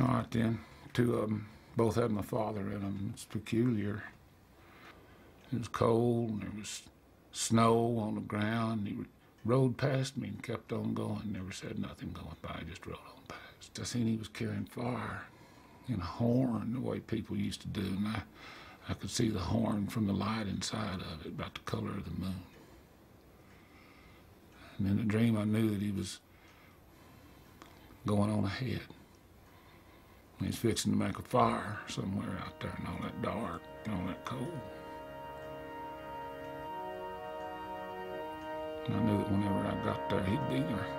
All right, then. Two of them, both had my father in them. It's peculiar. It was cold, and there was snow on the ground. He rode past me and kept on going. Never said nothing going by, just rode on past. I seen he was carrying fire in a horn, the way people used to do, and I, I could see the horn from the light inside of it, about the color of the moon. And in the dream, I knew that he was going on ahead. He's fixing to make a fire somewhere out there in all that dark and all that cold. And I knew that whenever I got there, he'd be there.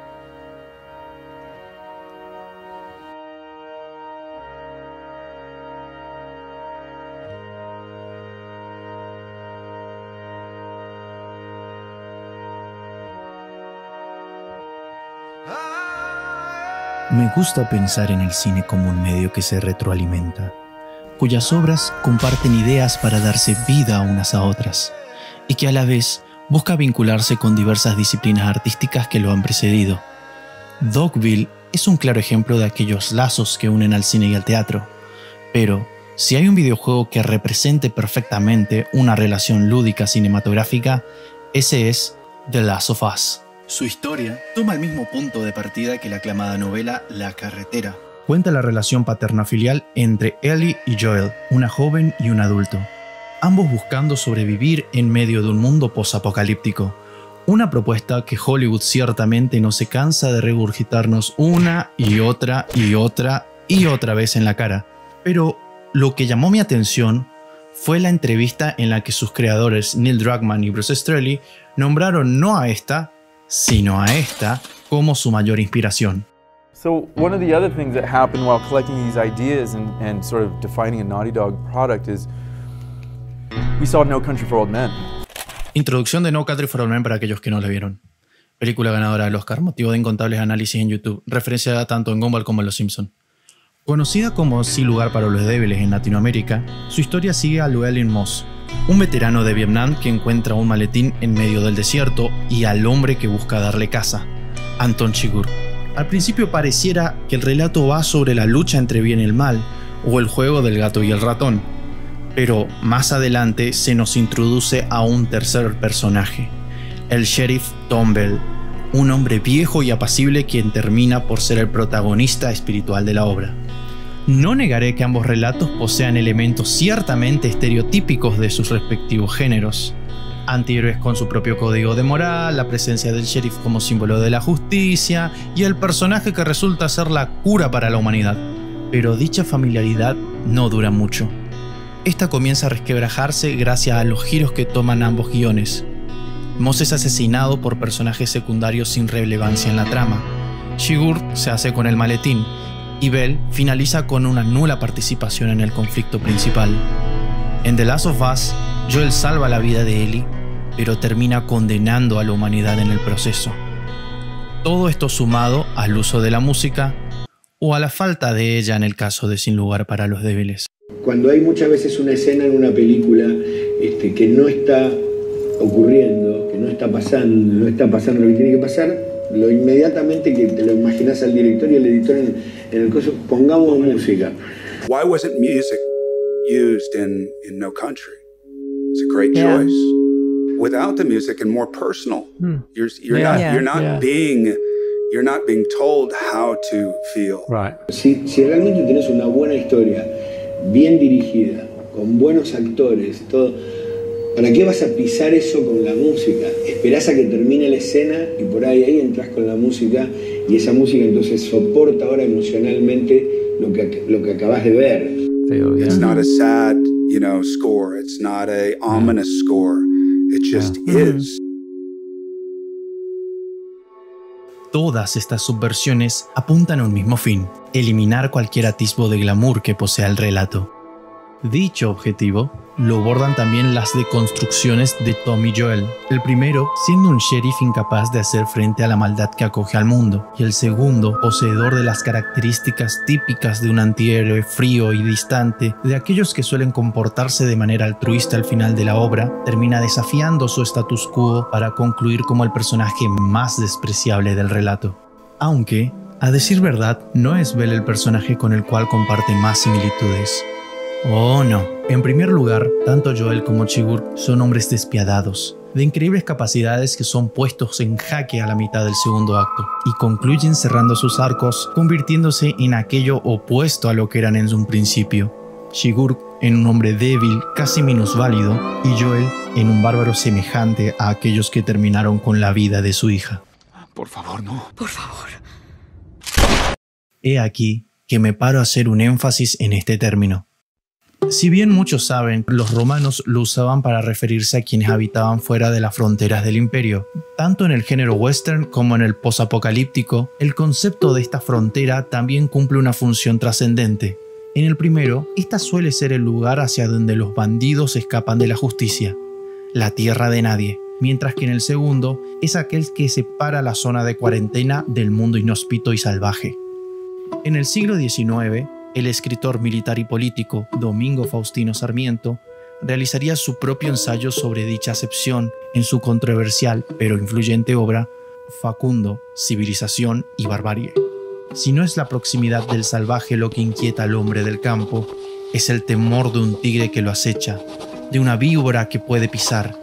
Me gusta pensar en el cine como un medio que se retroalimenta, cuyas obras comparten ideas para darse vida unas a otras, y que a la vez busca vincularse con diversas disciplinas artísticas que lo han precedido. Dogville es un claro ejemplo de aquellos lazos que unen al cine y al teatro, pero si hay un videojuego que represente perfectamente una relación lúdica cinematográfica, ese es The Last of Us. Su historia toma el mismo punto de partida que la aclamada novela La carretera. Cuenta la relación paterna-filial entre Ellie y Joel, una joven y un adulto, ambos buscando sobrevivir en medio de un mundo posapocalíptico. Una propuesta que Hollywood ciertamente no se cansa de regurgitarnos una y otra y otra y otra vez en la cara. Pero lo que llamó mi atención fue la entrevista en la que sus creadores Neil Druckmann y Bruce Straley nombraron no a esta, sino a esta como su mayor inspiración. So one of the other things that happened while collecting these ideas and, and sort of defining a Naughty Dog product is we saw No Country for Old Men. Introducción de No Country for Old Men para aquellos que no la vieron. Película ganadora del Oscar, motivo de incontables análisis en YouTube, referenciada tanto en Gumball como en Los Simpson. Conocida como Sin lugar para los débiles en Latinoamérica, su historia sigue a Llewellyn Moss, un veterano de Vietnam que encuentra un maletín en medio del desierto y al hombre que busca darle caza, Anton Chigurh. Al principio pareciera que el relato va sobre la lucha entre bien y el mal, o el juego del gato y el ratón, pero más adelante se nos introduce a un tercer personaje, el sheriff Tom Bell, un hombre viejo y apacible quien termina por ser el protagonista espiritual de la obra. No negaré que ambos relatos posean elementos ciertamente estereotípicos de sus respectivos géneros. Antihéroes con su propio código de moral, la presencia del sheriff como símbolo de la justicia y el personaje que resulta ser la cura para la humanidad. Pero dicha familiaridad no dura mucho. Esta comienza a resquebrajarse gracias a los giros que toman ambos guiones. Moss es asesinado por personajes secundarios sin relevancia en la trama. Sigurd se hace con el maletín y Bell finaliza con una nula participación en el conflicto principal. En The Last of Us, Joel salva la vida de Ellie, pero termina condenando a la humanidad en el proceso. Todo esto sumado al uso de la música o a la falta de ella en el caso de Sin lugar para los débiles. Cuando hay muchas veces una escena en una película este, que no está ocurriendo, que no está pasando, no está pasando lo que tiene que pasar, lo inmediatamente que te lo imaginas al director y al editor en, en el coso, pongamos música. Why wasn't music used in, in No Country? It's a great Yeah. choice. Without the music and more personal, you're you're Yeah. not Yeah. you're not Yeah. being you're not being told how to feel. Right. Si, si realmente tenés una buena historia, bien dirigida, con buenos actores, todo, ¿para qué vas a pisar eso con la música? Esperás a que termine la escena y por ahí, ahí entras con la música y esa música entonces soporta ahora emocionalmente lo que, lo que acabas de ver. It's not a sad, you know, score. It's not a ominous score. It just is. Todas estas subversiones apuntan a un mismo fin, eliminar cualquier atisbo de glamour que posea el relato. Dicho objetivo lo bordan también las deconstrucciones de Tommy Joel, el primero siendo un sheriff incapaz de hacer frente a la maldad que acoge al mundo, y el segundo poseedor de las características típicas de un antihéroe frío y distante, de aquellos que suelen comportarse de manera altruista al final de la obra, termina desafiando su status quo para concluir como el personaje más despreciable del relato. Aunque A decir verdad, no es Bell el personaje con el cual comparte más similitudes. Oh no. En primer lugar, tanto Joel como Chigur son hombres despiadados, de increíbles capacidades que son puestos en jaque a la mitad del segundo acto, y concluyen cerrando sus arcos, convirtiéndose en aquello opuesto a lo que eran en un principio. Shigur en un hombre débil, casi minusválido, y Joel en un bárbaro semejante a aquellos que terminaron con la vida de su hija. Por favor, no. Por favor. He aquí que me paro a hacer un énfasis en este término. Si bien muchos saben, los romanos lo usaban para referirse a quienes habitaban fuera de las fronteras del imperio. Tanto en el género western como en el posapocalíptico, el concepto de esta frontera también cumple una función trascendente. En el primero, esta suele ser el lugar hacia donde los bandidos escapan de la justicia, la tierra de nadie, mientras que en el segundo es aquel que separa la zona de cuarentena del mundo inhóspito y salvaje. En el siglo XIX, el escritor militar y político Domingo Faustino Sarmiento realizaría su propio ensayo sobre dicha acepción en su controversial pero influyente obra Facundo, Civilización y Barbarie. Si no es la proximidad del salvaje lo que inquieta al hombre del campo, es el temor de un tigre que lo acecha, de una víbora que puede pisar.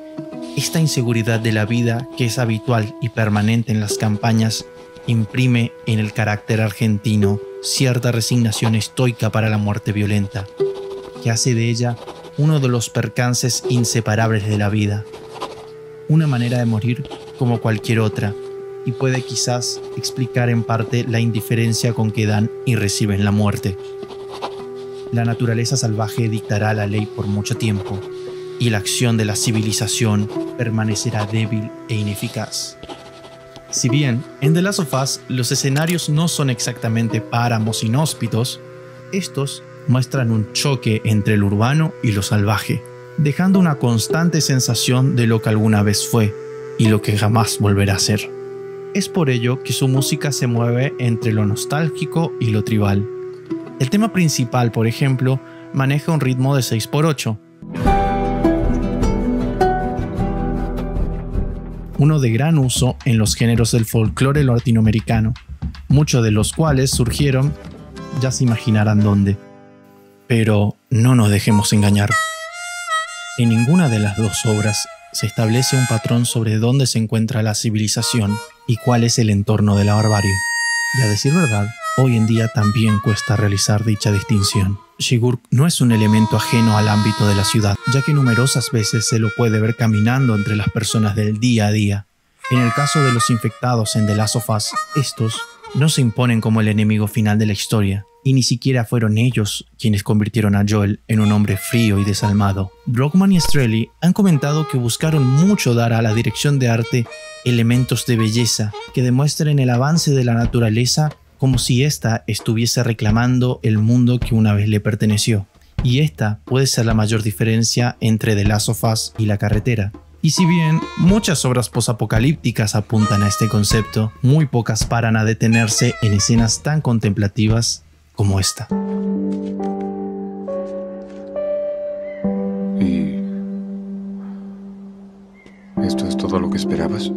Esta inseguridad de la vida que es habitual y permanente en las campañas imprime en el carácter argentino cierta resignación estoica para la muerte violenta, que hace de ella uno de los percances inseparables de la vida, una manera de morir como cualquier otra, y puede quizás explicar en parte la indiferencia con que dan y reciben la muerte. La naturaleza salvaje dictará la ley por mucho tiempo, y la acción de la civilización permanecerá débil e ineficaz. Si bien en The Last of Us los escenarios no son exactamente páramos inhóspitos, estos muestran un choque entre el urbano y lo salvaje, dejando una constante sensación de lo que alguna vez fue y lo que jamás volverá a ser. Es por ello que su música se mueve entre lo nostálgico y lo tribal. El tema principal, por ejemplo, maneja un ritmo de 6x8, uno de gran uso en los géneros del folclore latinoamericano, muchos de los cuales surgieron, ya se imaginarán dónde. Pero no nos dejemos engañar. En ninguna de las dos obras se establece un patrón sobre dónde se encuentra la civilización y cuál es el entorno de la barbarie. Y a decir verdad, hoy en día también cuesta realizar dicha distinción. Shigur no es un elemento ajeno al ámbito de la ciudad, ya que numerosas veces se lo puede ver caminando entre las personas del día a día. En el caso de los infectados en The Last of Us, estos no se imponen como el enemigo final de la historia, y ni siquiera fueron ellos quienes convirtieron a Joel en un hombre frío y desalmado. Brockman y Strelly han comentado que buscaron mucho dar a la dirección de arte elementos de belleza que demuestren el avance de la naturaleza como si ésta estuviese reclamando el mundo que una vez le perteneció. Y esta puede ser la mayor diferencia entre The Last of Us y la carretera. Y si bien muchas obras posapocalípticas apuntan a este concepto, muy pocas paran a detenerse en escenas tan contemplativas como esta. ¿Y esto es todo lo que esperabas?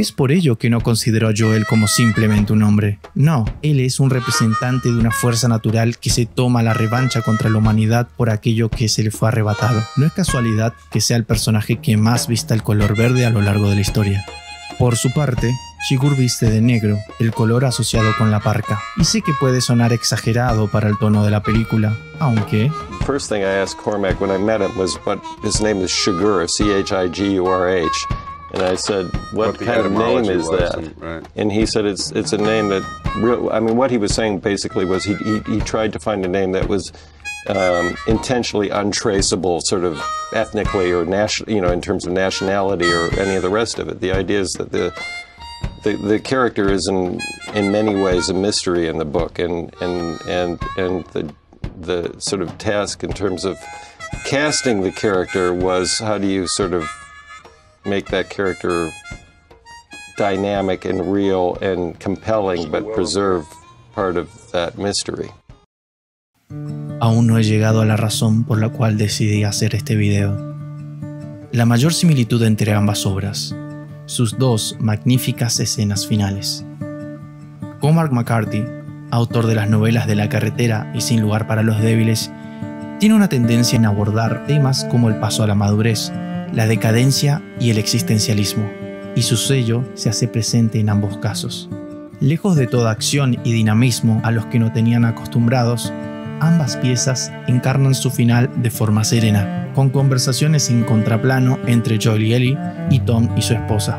Es por ello que no considero a Joel como simplemente un hombre. No, él es un representante de una fuerza natural que se toma la revancha contra la humanidad por aquello que se le fue arrebatado. No es casualidad que sea el personaje que más vista el color verde a lo largo de la historia. Por su parte, Shigur viste de negro, el color asociado con la parca. Y sé que puede sonar exagerado para el tono de la película, aunque... First thing I asked Cormac when I met him was what his name is Shigur, C-H-I-G-U-R-H. And I said, "What, What kind of name is that?" and- right. And he said, "It's it's a name that. Real, I mean, what he was saying basically was he he, he tried to find a name that was um, intentionally untraceable, sort of ethnically or national, you know, in terms of nationality or any of the rest of it. The idea is that the the, the character is in in many ways a mystery in the book, and and and and the the sort of task in terms of casting the character was how do you sort of make that character dynamic and real and compelling, but preserve part of that mystery. Aún no he llegado a la razón por la cual decidí hacer este video. La mayor similitud entre ambas obras, sus dos magníficas escenas finales. Cormac McCarthy, autor de las novelas de la carretera y Sin lugar para los débiles, tiene una tendencia en abordar temas como el paso a la madurez, la decadencia y el existencialismo, y su sello se hace presente en ambos casos. Lejos de toda acción y dinamismo a los que no tenían acostumbrados, ambas piezas encarnan su final de forma serena, con conversaciones en contraplano entre Joel y Ellie y Tom y su esposa.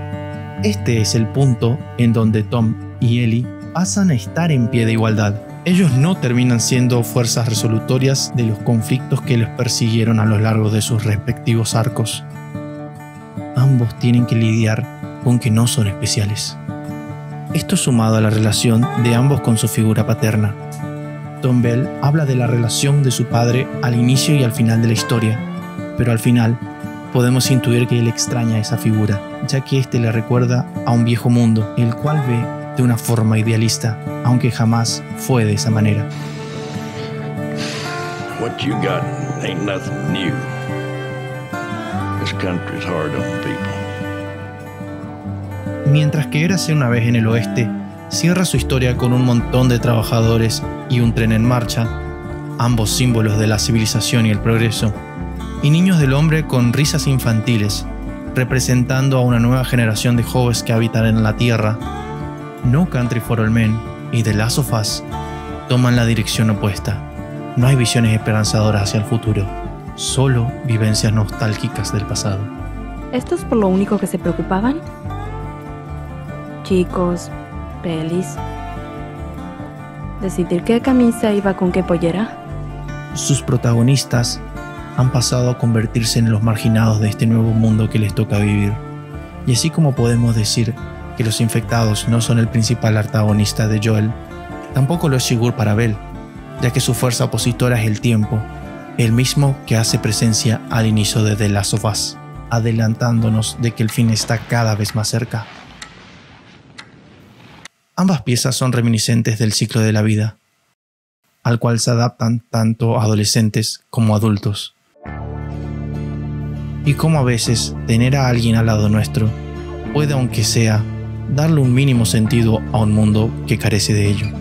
Este es el punto en donde Tom y Ellie pasan a estar en pie de igualdad. Ellos no terminan siendo fuerzas resolutorias de los conflictos que les persiguieron a lo largo de sus respectivos arcos. Ambos tienen que lidiar con que no son especiales. Esto sumado a la relación de ambos con su figura paterna. Tom Bell habla de la relación de su padre al inicio y al final de la historia, pero al final podemos intuir que él extraña esa figura, ya que éste le recuerda a un viejo mundo, el cual ve de una forma idealista, aunque jamás fue de esa manera. Mientras que Érase una vez en el oeste cierra su historia con un montón de trabajadores y un tren en marcha, ambos símbolos de la civilización y el progreso, y niños del hombre con risas infantiles, representando a una nueva generación de jóvenes que habitan en la Tierra, No Country for All Men y The Last of Us toman la dirección opuesta. No hay visiones esperanzadoras hacia el futuro, solo vivencias nostálgicas del pasado. ¿Esto es por lo único que se preocupaban? Chicos, pelis. Decidir qué camisa iba con qué pollera. Sus protagonistas han pasado a convertirse en los marginados de este nuevo mundo que les toca vivir. Y así como podemos decir que los infectados no son el principal antagonista de Joel, tampoco lo es Sigur para Bell, ya que su fuerza opositora es el tiempo, el mismo que hace presencia al inicio de The Last of Us, adelantándonos de que el fin está cada vez más cerca. Ambas piezas son reminiscentes del ciclo de la vida, al cual se adaptan tanto adolescentes como adultos. Y como a veces tener a alguien al lado nuestro puede, aunque sea, darle un mínimo sentido a un mundo que carece de ello.